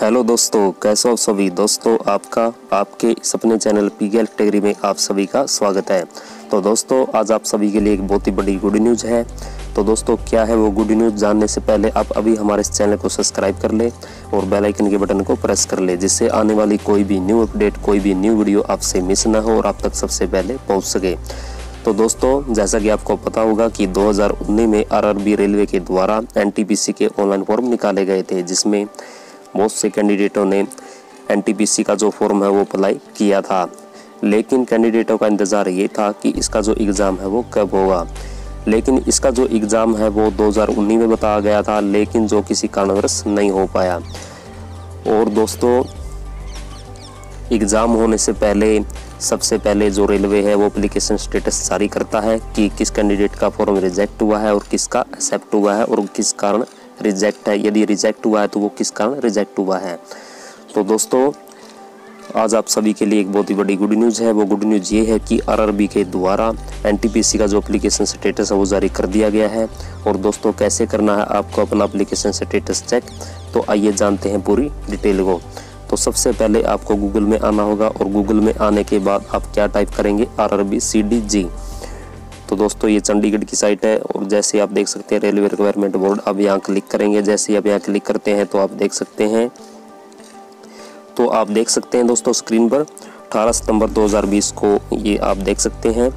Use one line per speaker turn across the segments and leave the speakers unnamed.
Hello दोस्तों, कैसे हो सभी? दोस्तों, आपका, आपके इस अपने चैनल पी कैटेगरी में आप सभी का स्वागत है। तो दोस्तों, आज आप सभी के लिए एक बहुत ही बड़ी गुड न्यूज़ है। तो दोस्तों, क्या है वो गुड न्यूज़ जानने से पहले आप अभी हमारे इस चैनल को सब्सक्राइब कर ले और बेल आइकन के बटन को प्रेस कर ले, जिससे आने वाली कोई भी न्यू अपडेट कोई भी न्यू वीडियो आपसे मिस ना हो और आप तक सबसे पहले पहुँच सके। तो दोस्तों, जैसा कि आपको पता होगा कि 2019 में आरआरबी रेलवे के द्वारा एनटीपीसी के ऑनलाइन फॉर्म निकाले गए थे, जिसमें बहुत से कैंडिडेटों ने एनटीपीसी का जो फॉर्म है वो अप्लाई किया था। लेकिन कैंडिडेटों का इंतज़ार ये था कि इसका जो एग्ज़ाम है वो कब होगा। लेकिन इसका जो एग्ज़ाम है वो 2019 में बताया गया था, लेकिन जो किसी कारणवश नहीं हो पाया। और दोस्तों एग्ज़ाम होने से पहले, सबसे पहले जो रेलवे है वो अप्लीकेशन स्टेटस जारी करता है कि किस कैंडिडेट का फॉर्म रिजेक्ट हुआ है और किसका एक्सेप्ट हुआ है और किस कारण रिजेक्ट है। यदि रिजेक्ट हुआ है तो वो किस कारण रिजेक्ट हुआ है? तो दोस्तों, आज आप सभी के लिए एक बहुत ही बड़ी गुड न्यूज़ है। वो गुड न्यूज़ ये है कि आरआरबी के द्वारा एनटीपीसी का जो एप्लीकेशन स्टेटस है वो जारी कर दिया गया है। और दोस्तों, कैसे करना है आपको अपना एप्लीकेशन स्टेटस चेक तो आइए जानते हैं पूरी डिटेल को। तो सबसे पहले आपको गूगल में आना होगा और गूगल में आने के बाद आप क्या टाइप करेंगे? आर आर तो दोस्तों, ये चंडीगढ़ की साइट है और जैसे आप देख सकते हैं रेलवे रिक्वायरमेंट बोर्ड अब यहाँ क्लिक करेंगे। जैसे आप यहाँ क्लिक करते हैं तो आप देख सकते हैं। तो आप देख सकते हैं दोस्तों स्क्रीन पर 18 सितंबर 2020 को ये आप देख सकते हैं।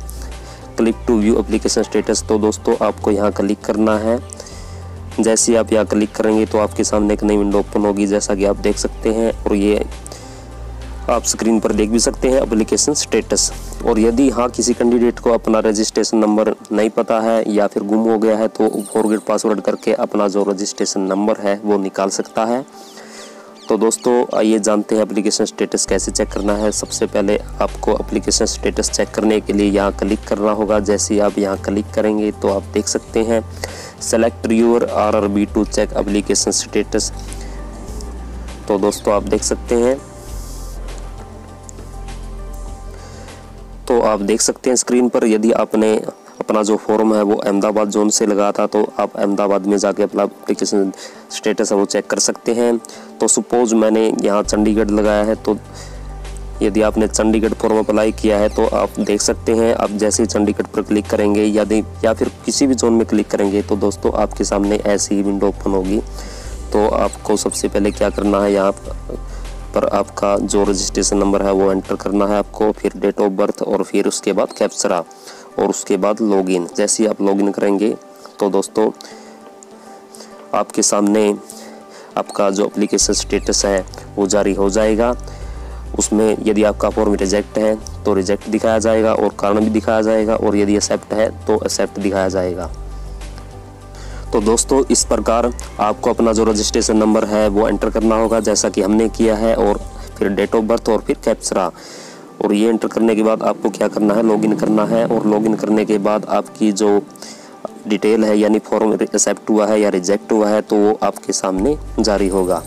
Click to view application status तो दोस्तों आपको यहाँ क्लिक करना है। जैसे आप यहाँ क्लिक करेंगे तो आपके सामने एक नई विंडो ओपन होगी, जैसा कि आप देख सकते हैं। और ये आप स्क्रीन पर देख भी सकते हैं एप्लीकेशन स्टेटस और यदि हाँ किसी कैंडिडेट को अपना रजिस्ट्रेशन नंबर नहीं पता है या फिर गुम हो गया है तो फॉरगेट पासवर्ड करके अपना जो रजिस्ट्रेशन नंबर है, वो निकाल सकता है। तो दोस्तों, आइए जानते हैं एप्लीकेशन स्टेटस कैसे चेक करना है। सबसे पहले आपको एप्लीकेशन स्टेटस चेक करने के लिए यहाँ क्लिक करना होगा। जैसे आप यहाँ क्लिक करेंगे तो आप देख सकते हैं select your R R B to check application status तो दोस्तों, आप देख सकते हैं आप देख सकते हैं स्क्रीन पर, यदि आपने अपना जो फॉर्म है वो अहमदाबाद जोन से लगा था तो आप अहमदाबाद में जाके अपना एप्लीकेशन स्टेटस है वो चेक कर सकते हैं। तो सपोज़ मैंने यहाँ चंडीगढ़ लगाया है तो यदि आपने चंडीगढ़ फॉर्म अप्लाई किया है तो आप देख सकते हैं, आप जैसे ही चंडीगढ़ पर क्लिक करेंगे यदि या फिर किसी भी जोन में क्लिक करेंगे तो दोस्तों आपके सामने ऐसी ही विंडो ओपन होगी। तो आपको सबसे पहले क्या करना है, यहाँ पर आपका जो रजिस्ट्रेशन नंबर है वो एंटर करना है आपको, फिर डेट ऑफ़ बर्थ और फिर उसके बाद कैप्चरा और उसके बाद लॉगिन जैसे ही आप लॉगिन करेंगे तो दोस्तों, आपके सामने आपका जो एप्लीकेशन स्टेटस है वो जारी हो जाएगा। उसमें यदि आपका फॉर्म रिजेक्ट है तो रिजेक्ट दिखाया जाएगा और कारण भी दिखाया जाएगा और यदि एक्सेप्ट है तो एक्सेप्ट दिखाया जाएगा। तो दोस्तों, इस प्रकार आपको अपना जो रजिस्ट्रेशन नंबर है, वो एंटर करना होगा, जैसा कि हमने किया है, और फिर डेट ऑफ़ बर्थ और फिर कैप्सरा और ये एंटर करने के बाद आपको क्या करना है? लॉगिन करना है, और लॉगिन करने के बाद आपकी जो डिटेल है, यानी फॉर्म एक्सेप्ट हुआ है या रिजेक्ट हुआ है तो वो आपके सामने जारी होगा।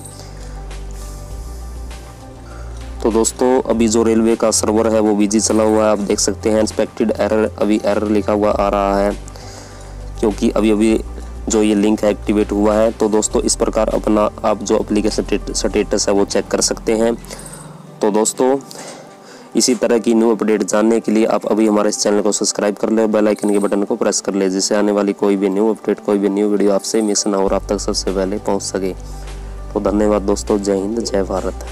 तो दोस्तों, अभी जो रेलवे का सर्वर है, वो बिज़ी चला हुआ है। आप देख सकते हैं इंस्पेक्टेड एरर अभी एरर लिखा हुआ आ रहा है, क्योंकि अभी अभी जो ये लिंक एक्टिवेट हुआ है तो दोस्तों इस प्रकार अपना आप जो अप्लीकेशन स्टेटस है वो चेक कर सकते हैं। तो दोस्तों, इसी तरह की न्यू अपडेट जानने के लिए आप अभी हमारे इस चैनल को सब्सक्राइब कर लें बेल आइकन के बटन को प्रेस कर ले, जिससे आने वाली कोई भी न्यू अपडेट कोई भी न्यू वीडियो आपसे मिस ना हो और आप तक सबसे पहले पहुँच सके। तो धन्यवाद दोस्तों, जय हिंद, जय भारत।